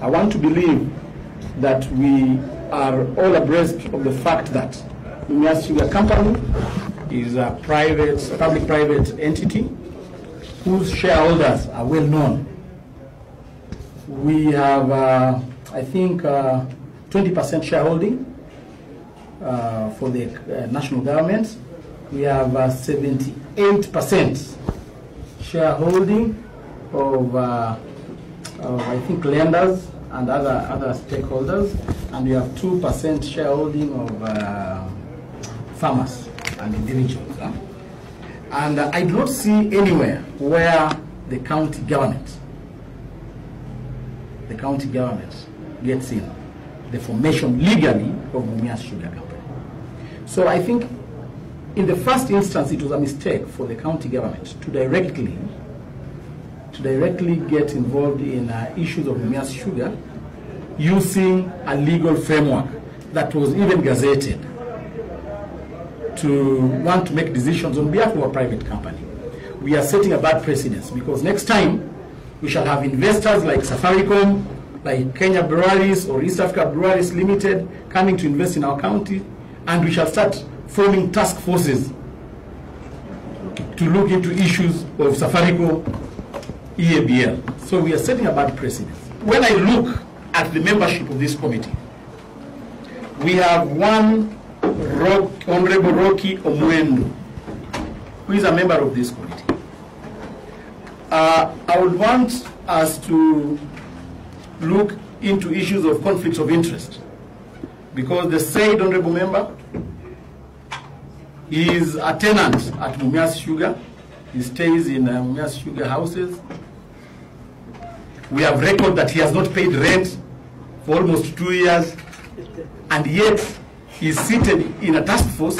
I want to believe that we are all abreast of the fact that Mumias Sugar Company is a private, public-private entity whose shareholders are well known. We have, uh, I think, uh, 20% shareholding uh, for the uh, national government. We have uh, 78% shareholding of, uh, of, I think, lenders and other, other stakeholders, and we have 2% shareholding of uh, farmers and individuals. huh? And uh, I do not see anywhere where the county government, the county government gets in the formation legally of Mumias Sugar Company. So I think in the first instance it was a mistake for the county government to directly to directly get involved in uh, issues of Mumias Sugar using a legal framework that was even gazetted to want to make decisions on behalf of a private company. We are setting a bad precedence because next time we shall have investors like Safaricom, like Kenya Breweries or East Africa Breweries Limited coming to invest in our county, and we shall start forming task forces to look into issues of Safaricom, EABL. So we are setting a bad precedent. When I look at the membership of this committee, we have one Honorable Rocky Omwendo, who is a member of this committee. Uh, I would want us to look into issues of conflicts of interest because the said honorable member is a tenant at Mumias Sugar. He stays in uh, Mumias Sugar houses. We have record that he has not paid rent for almost two years, and yet he's seated in a task force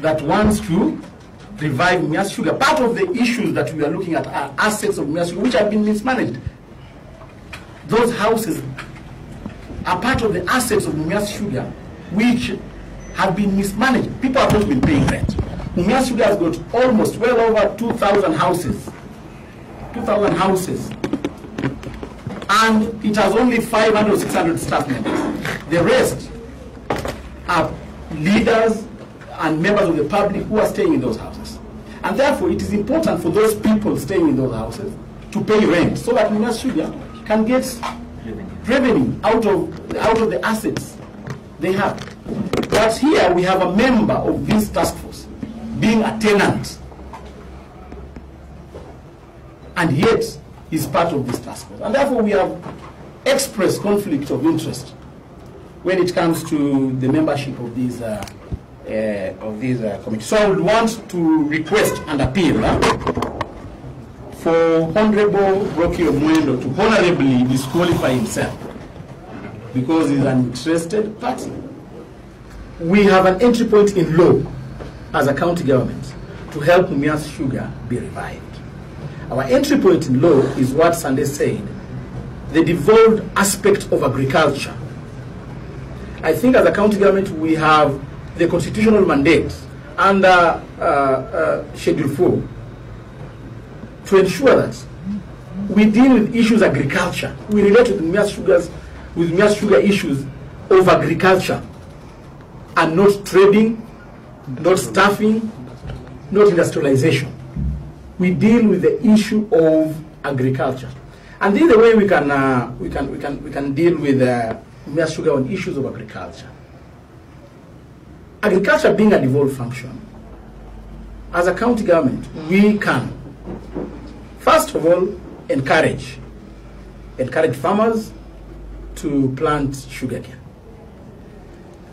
that wants to revive Sugar. Part of the issues that we are looking at are assets of Sugar which have been mismanaged. Those houses are part of the assets of Sugar which have been mismanaged. People have not been paying rent. Sugar has got almost well over 2,000 houses. 2,000 houses. And it has only 500 or 600 staff members. The rest are leaders and members of the public who are staying in those houses. And therefore, it is important for those people staying in those houses to pay rent so that Mumias Sugar can get revenue out of, out of the assets they have. But here we have a member of this task force being a tenant, and yet he's part of this task force. And therefore we have expressed conflict of interest when it comes to the membership of these uh, uh, of these uh, committees. So I would want to request and appeal for Honorable Rocky Omwendo to honorably disqualify himself because he's an interested party. We have an entry point in law as a county government to help Mumias Sugar be revived. Our entry point in law is what Sunday said, the devolved aspect of agriculture. I think as a county government we have the constitutional mandate under uh, uh, Schedule 4 to ensure that we deal with issues agriculture. We relate with Mumias Sugars with Mumias Sugar issues of agriculture and not trading, not staffing, not industrialization. We deal with the issue of agriculture. And this is the way we can, uh, we can, we can, we can deal with uh, Sugar on issues of agriculture. Agriculture being a devolved function, as a county government, we can, first of all, encourage, encourage farmers to plant sugarcane.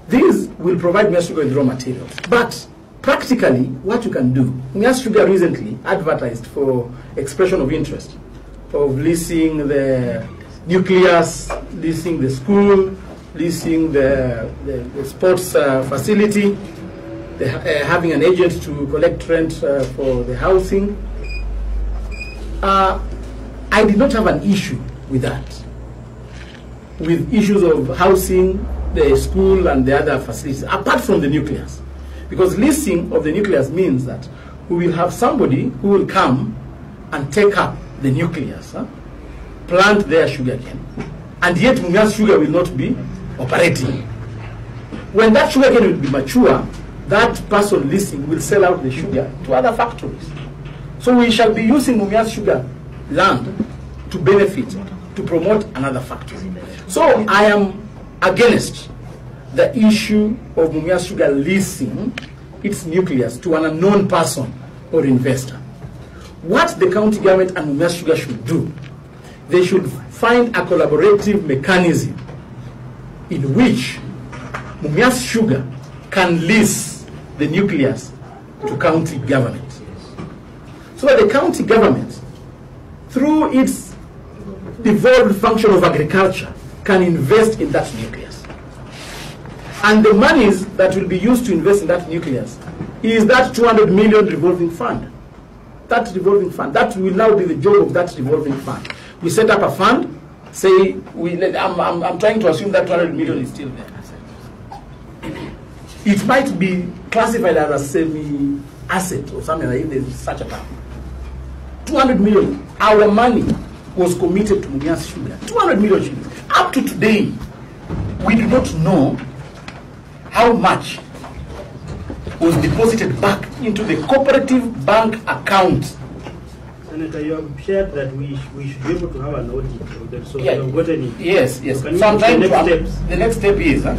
These will provide Sugar with raw materials. But practically, what you can do, Mumias Sugar recently advertised for expression of interest of leasing the nucleus, leasing the school, leasing the, the, the sports uh, facility, the, uh, having an agent to collect rent uh, for the housing. Uh, I did not have an issue with that, with issues of housing, the school, and the other facilities, apart from the nucleus. Because leasing of the nucleus means that we will have somebody who will come and take up the nucleus, huh? plant their sugar cane, and yet Mumias Sugar will not be operating. When that sugar cane will be mature, that person leasing will sell out the sugar to other factories. So we shall be using Mumias Sugar land to benefit, to promote another factory. So I am against the issue of Sugar leasing its nucleus to an unknown person or investor. What the county government and Sugar should do, they should find a collaborative mechanism in which Sugar can lease the nucleus to county government. So that the county government, through its devolved function of agriculture, can invest in that nucleus. And the monies that will be used to invest in that nucleus is that 200 million revolving fund. That revolving fund, that will now be the job of that revolving fund. We set up a fund, say, we, I'm, I'm, I'm trying to assume that 200 million is still there. It might be classified as a semi-asset or something like that, such a term. 200 million, our money was committed to Mumias Sugar. 200 million. Up to today, we do not know how much was deposited back into the cooperative bank account. Senator, you have shared that we, sh- we should be able to have an audit of that, so Yeah. you have gotten it. Yes, yes. Can you So I'm put trying the next steps? the next step is, uh,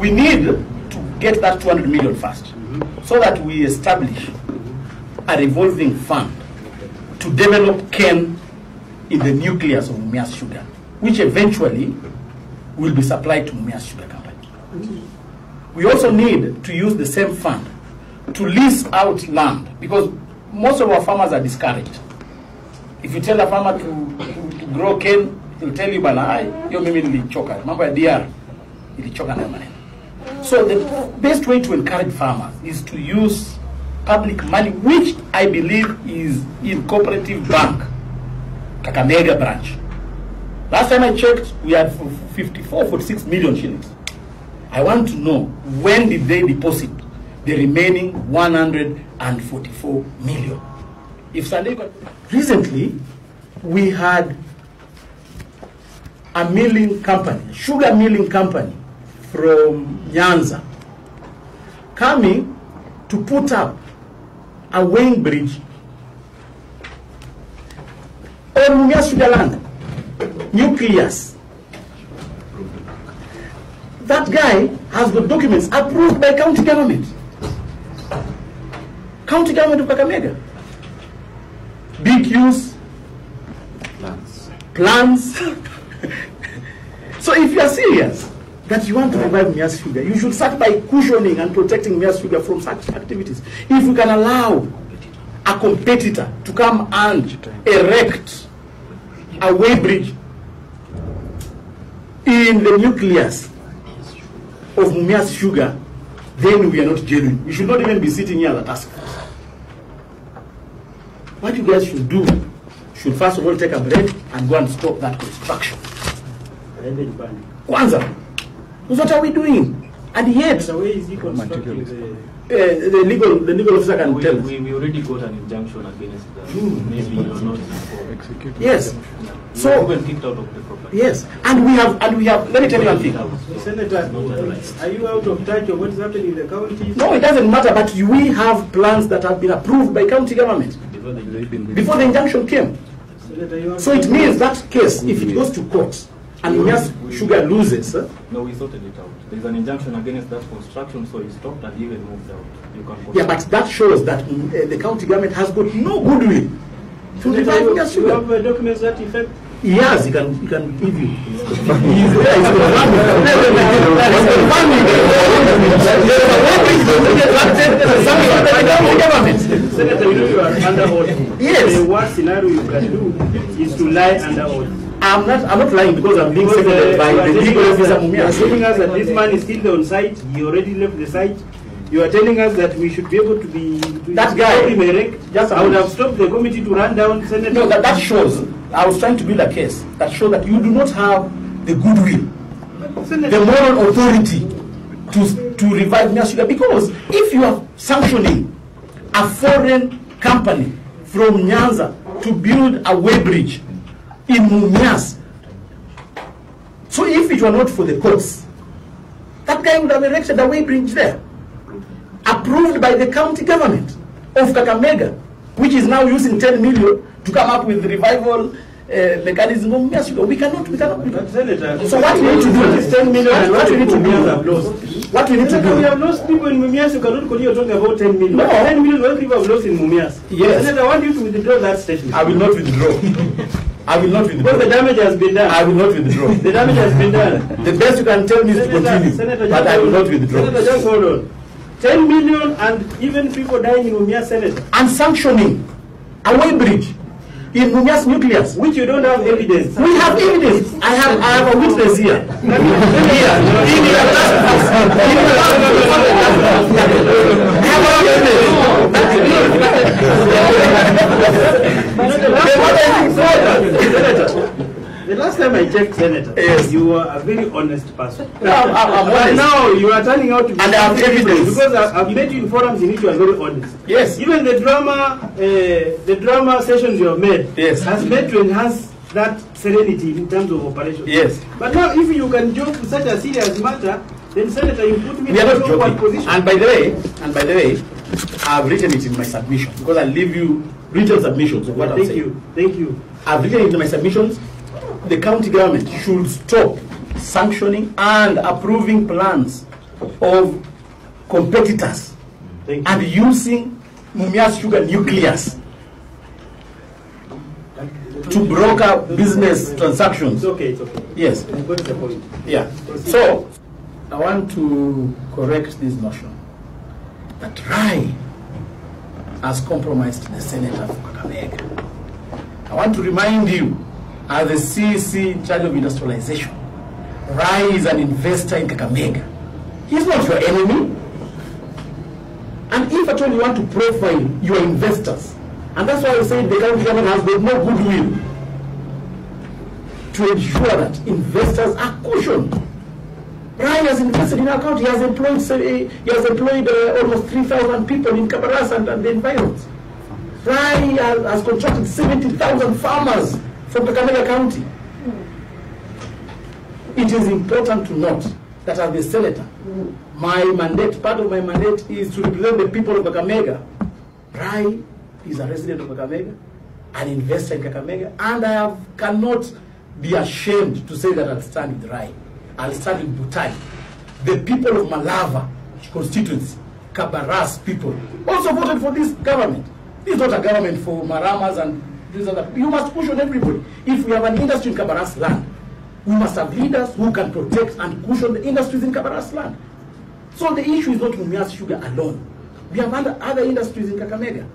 we need to get that 200 million first, so that we establish a revolving fund to develop cane in the nucleus of Mumias Sugar, which eventually will be supplied to Mumias Sugar Company. We also need to use the same fund to lease out land because most of our farmers are discouraged. If you tell a farmer to, to, to grow cane, he'll tell you bana, "Ai, hiyo mimi nilichoka. Mambo ya DR ilichoka nayo maneno. So the best way to encourage farmers is to use public money, which I believe is in cooperative bank, Kakamega branch. Last time I checked, we had 54, 46 million shillings. I want to know when did they deposit the remaining 144 million. If Sunday recently we had a milling company, sugar milling company from Nyanza coming to put up a weighing bridge on Mumias Sugar land, nucleus. That guy has got documents approved by county government. County government of Kakamega. BQs, plans. Plans. so if you are serious that you want to revive Mumias Sugar, you should start by cushioning and protecting Mumias Sugar from such activities. If we can allow a competitor to come and erect a weighbridge in the nucleus of Mumias Sugar, then we are not genuine. We should not even be sitting here as a task force. What you guys should do should first of all take a break and go and stop that construction. Kwanza, what are we doing? And yet, The way is he constructing the, uh, the legal the legal officer can We, tell we, we already got an injunction against that. Maybe you're not informed. Yes. We So- were even kicked out of the property. Yes, and we have and we have. Let me tell you one thing. Senator, are you out of touch of what's happening in the county? No, it doesn't matter. But we have plans that have been approved by county government before the injunction came. Senator, you So it means that case, if it goes to court and Mumias Sugar loses, eh, No, we sorted it out. There's an injunction against that construction, so it stopped and even moved out. You can yeah, but that shows that uh, the county government has got no goodwill to Senator, revive you, Mumias you have uh, documents that effect? He has, he can, he can give you. He's there, he's confirming. He's confirming. There's a way to get there's something by the county government. Senator, you know you are under oath. Yes. The worst scenario you can do is to lie under oath. I'm not, I'm not lying because I'm being Because, uh, seconded by the legal officer that- you are telling us that this man is still on site, he already left the site. You are telling us that we should be able to be... to That guy- erect. Just I would have stopped the committee to run down Senator. No, that, that shows, I was trying to build a case that shows that you do not have the goodwill, the moral authority to, to revive Mumias because if you are sanctioning a foreign company from Nyanza to build a weighbridge in Mumias, So if it were not for the courts, that guy would have erected a weighbridge there, approved by the county government of Kakamega, which is now using 10 million to come up with revival uh, mechanism. of Mumias We cannot, we cannot. We cannot. Senator, So what we need to do is 10 million. and what what we need to Mumias do have lost? What we need to Senator, we have lost people in Mumias. You cannot continue talking about 10 million. No. 10 million what people have lost in Mumias. Yes. Senator, I want you to withdraw that statement. I will not withdraw. I will not Because the withdraw. damage has been done. I will not withdraw. The damage has been done. The best you can tell me is to continue, Senator, but I will not withdraw. Senator, just hold on. 10 million and even people dying in Mumias, Senator, And sanctioning a way bridge in Mumias nucleus. which you don't have evidence. We have evidence. I have I have a witness here. Here. In your force. In your force. I have a I checked, Senator, Yes. you were a very honest person. I'm- I'm- I'm honest. now you are turning out to be And I have evidence. because I, I've met you in forums in which you are very honest. Yes. Even the drama, uh, the drama sessions you have made Yes. has made to enhance that serenity in terms of operation. Yes. But now, if you can joke to such a serious matter, then Senator, you put me We in a awkward position. And by the way, and by the way, I've written it in my submission because I leave you written submissions of what I'm Thank saying. you. Thank you. I've written it in my submissions. The county government should stop sanctioning and approving plans of competitors and using Mumias Sugar nucleus to broker business transactions. It's okay. It's okay. Yes. I've the point. Yeah. So, I want to correct this notion that RAI has compromised the senator of Kakamega. I want to remind you, as the CEC in charge of industrialization, is an investor in Kakamega. He's not your enemy. And if at all you want to profile your investors, and that's why I say the government has got no goodwill to ensure that investors are cushioned. Rai has invested in our county. He has employed he has employed uh, almost 3,000 people in Kabaras and, and the environs. Rai has, has contracted 70,000 farmers from Kakamega County. Hmm. It is important to note that as the senator, hmm. my mandate, part of my mandate is to represent the people of Kakamega. Rai is a resident of Kakamega, an investor in Kakamega, and I have, cannot be ashamed to say that I'll stand with Rai. I'll stand with Butali. The people of Malava constituency, Kabaras people, also voted for this government. This is not a government for Maramas and these. You must push on everybody. If we have an industry in Kabaras land, we must have leaders who can protect and cushion the industries in Kabaras land. So the issue is not Mumias Sugar alone. We have other, industries in Kakamega.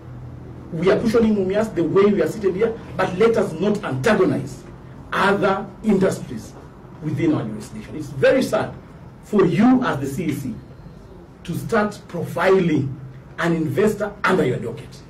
We are cushioning Mumias the way we are seated here, but let us not antagonize other industries within our jurisdiction. It's very sad for you as the CEC to start profiling an investor under your docket.